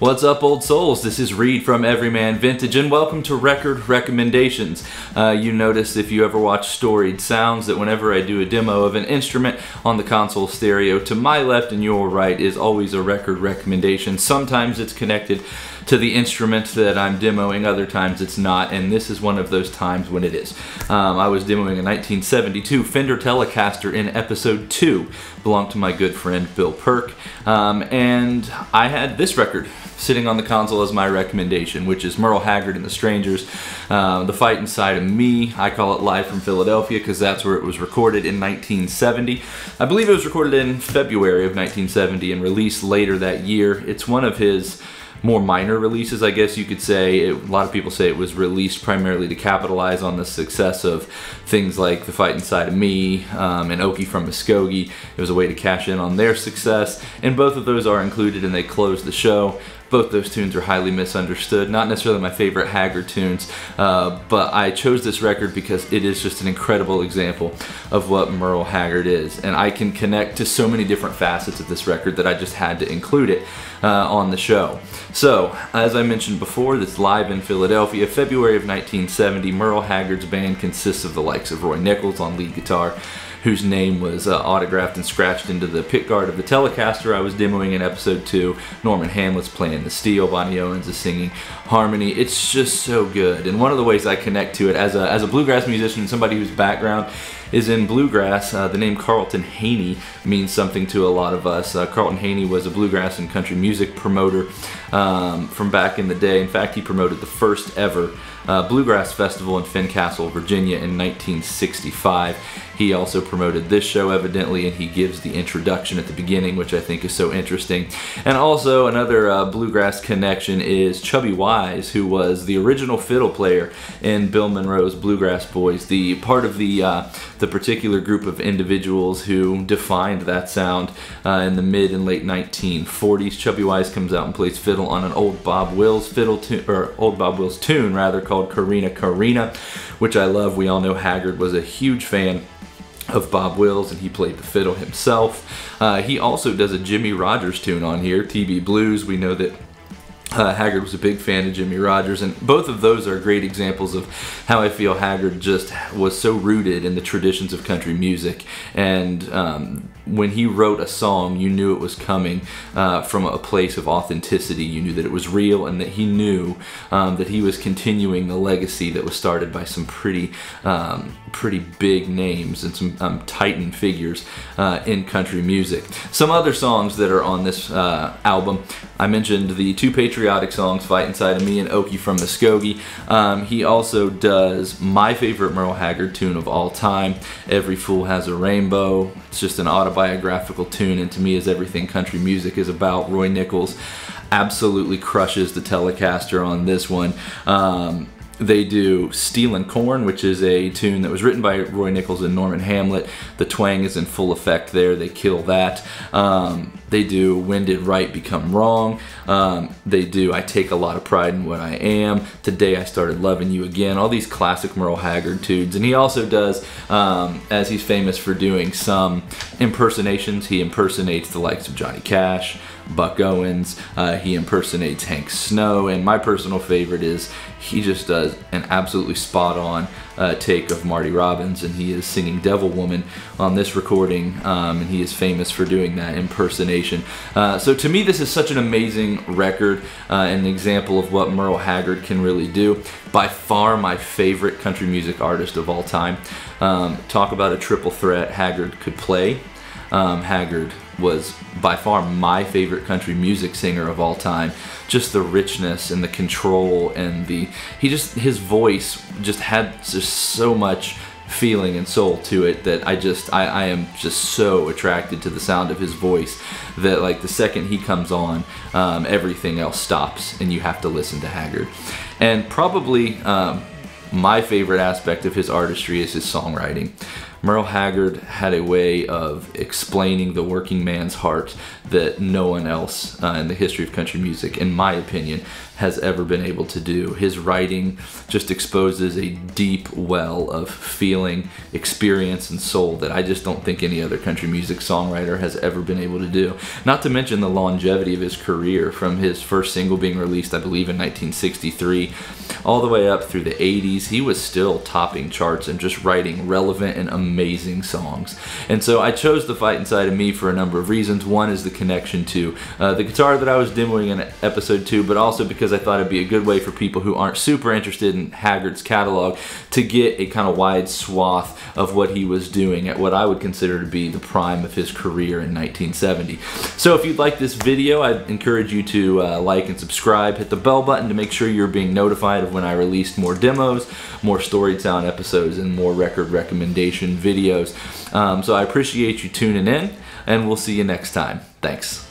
What's up, old souls? This is Reed from Everyman Vintage, and welcome to Record Recommendations. Uh, you notice if you ever watch Storied Sounds that whenever I do a demo of an instrument on the console stereo, to my left and your right is always a record recommendation. Sometimes it's connected to the instrument that I'm demoing, other times it's not, and this is one of those times when it is. Um, I was demoing a 1972 Fender Telecaster in episode 2, belonged to my good friend Bill Perk, um, and I had this record sitting on the console as my recommendation, which is Merle Haggard and the Strangers, uh, The Fighting Side of Me. I call it Live from Philadelphia because that's where it was recorded in 1970. I believe it was recorded in February of 1970 and released later that year. It's one of his more minor releases, I guess you could say. It, a lot of people say it was released primarily to capitalize on the success of things like The Fighting Side of Me um, and Okie from Muskogee. It was a way to cash in on their success, and both of those are included and they close the show. Both those tunes are highly misunderstood. Not necessarily my favorite Haggard tunes, uh, but I chose this record because it is just an incredible example of what Merle Haggard is. And I can connect to so many different facets of this record that I just had to include it uh, on the show. So, as I mentioned before, this live in Philadelphia, February of 1970. Merle Haggard's band consists of the likes of Roy Nichols on lead guitar, whose name was uh, autographed and scratched into the pickguard of the Telecaster I was demoing in episode 2. Norman Hamlet's playing the steel, Bonnie Owens is singing harmony. It's just so good. And one of the ways I connect to it as a, as a bluegrass musician, somebody whose background is in bluegrass. Uh, the name Carlton Haney means something to a lot of us. Uh, Carlton Haney was a bluegrass and country music promoter um, from back in the day. In fact, he promoted the first ever uh, Bluegrass Festival in Fincastle, Virginia in 1965. He also promoted this show, evidently, and he gives the introduction at the beginning, which I think is so interesting. And also, another uh, bluegrass connection is Chubby Wise, who was the original fiddle player in Bill Monroe's Bluegrass Boys, the part of the uh, the particular group of individuals who defined that sound uh, in the mid and late 1940s. Chubby Wise comes out and plays fiddle on an old Bob Wills fiddle or old Bob Wills tune rather, called Corrina Corrina, which I love. We all know Haggard was a huge fan of Bob Wills, and he played the fiddle himself. Uh, he also does a Jimmie Rodgers tune on here, TB Blues. We know that uh, Haggard was a big fan of Jimmie Rodgers, and both of those are great examples of how I feel Haggard just was so rooted in the traditions of country music. And um, when he wrote a song, you knew it was coming uh, from a place of authenticity. You knew that it was real, and that he knew um, that he was continuing the legacy that was started by some pretty, um, pretty big names and some um, titan figures uh, in country music. Some other songs that are on this uh, album, I mentioned the two patriotic songs, "Fighting Side of Me" and "Okie from Muskogee." Um, he also does my favorite Merle Haggard tune of all time, "Every Fool Has a Rainbow." It's just an autobiographical tune, and to me, is everything country music is about. Roy Nichols absolutely crushes the Telecaster on this one. Um, they do Stealin' Corn, which is a tune that was written by Roy Nichols and Norman Hamlet. The twang is in full effect there. They kill that. Um, they do When Did Right Become Wrong. Um, they do I Take a Lot of Pride in What I Am. Today I Started Loving You Again. All these classic Merle Haggard tunes. And he also does, um, as he's famous for doing some impersonations, he impersonates the likes of Johnny Cash. Buck Owens. Uh, he impersonates Hank Snow, and my personal favorite is he just does an absolutely spot on uh, take of Marty Robbins, and he is singing Devil Woman on this recording, um, and he is famous for doing that impersonation. Uh, so to me, this is such an amazing record, uh, an example of what Merle Haggard can really do. By far my favorite country music artist of all time. Um, talk about a triple threat Haggard could play. Um, Haggard was by far my favorite country music singer of all time. Just the richness and the control and the he just his voice just had just so much feeling and soul to it that I just I, I am just so attracted to the sound of his voice that like the second he comes on um, everything else stops and you have to listen to Haggard and probably um, my favorite aspect of his artistry is his songwriting. Merle Haggard had a way of explaining the working man's heart that no one else uh, in the history of country music, in my opinion, has ever been able to do. His writing just exposes a deep well of feeling, experience, and soul that I just don't think any other country music songwriter has ever been able to do. Not to mention the longevity of his career from his first single being released, I believe, in 1963, all the way up through the 80s. He was still topping charts and just writing relevant and amazing songs. And so I chose The Fighting Side of Me for a number of reasons. One is the connection to uh, the guitar that I was demoing in episode two, but also because I thought it'd be a good way for people who aren't super interested in Haggard's catalog to get a kind of wide swath of what he was doing at what I would consider to be the prime of his career in 1970. So if you'd like this video, I'd encourage you to uh, like and subscribe. Hit the bell button to make sure you're being notified when I release more demos, more Storied Sound episodes, and more record recommendation videos. Um, so I appreciate you tuning in, and we'll see you next time. Thanks.